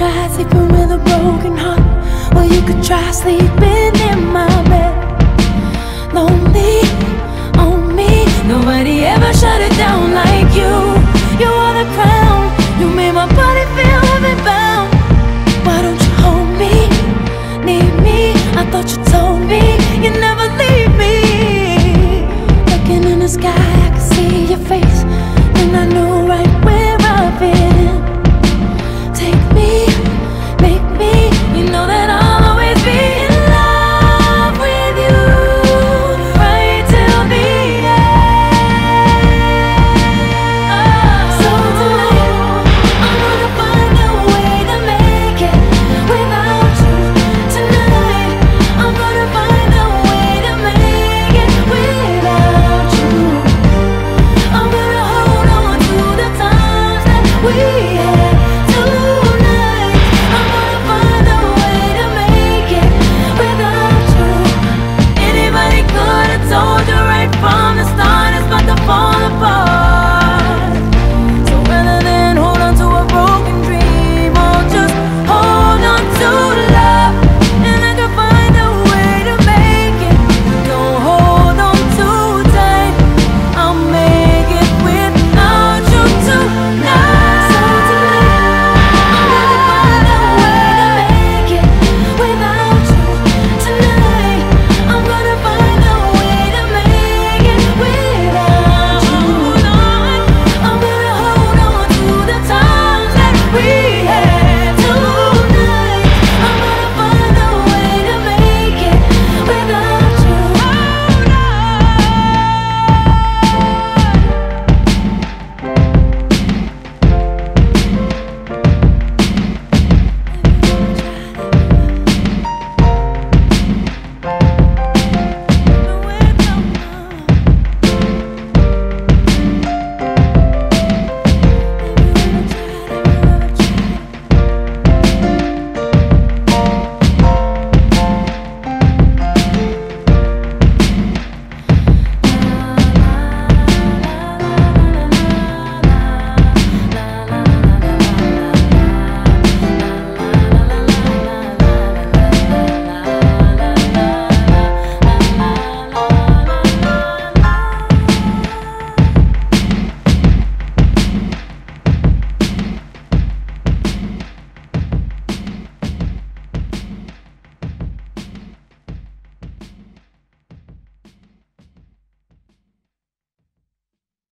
try sleeping with a broken heart. Well, you could try sleeping in my bed. Lonely, on me, nobody